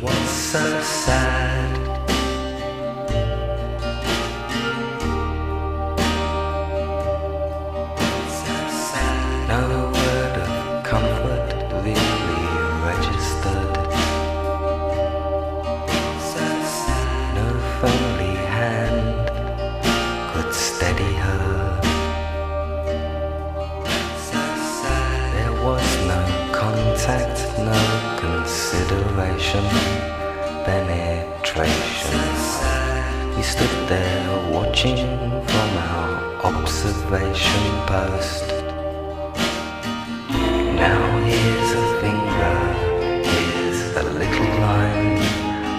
was so sad. observation, penetration. We stood there watching from our observation post. Now here's a finger, here's a little line.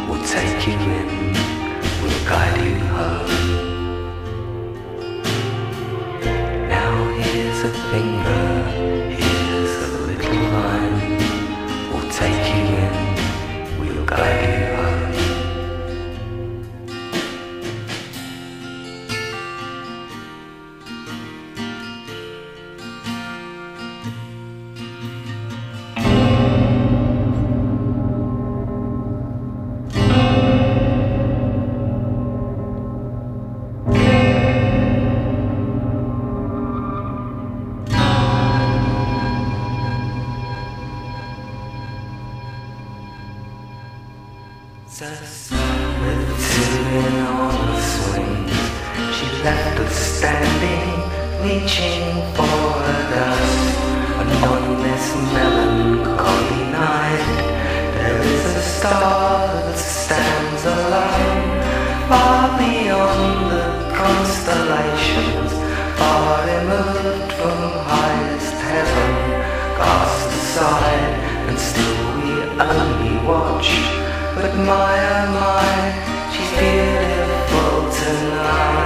We'll take you in, we'll guide you home. Now here's a finger. With two on the swing, she left us standing, reaching for us. And on this melancholy night, there is a star that stands alone, far beyond the constellations, far removed from highest heaven, cast aside, and still we only watch but my oh my, she's beautiful tonight.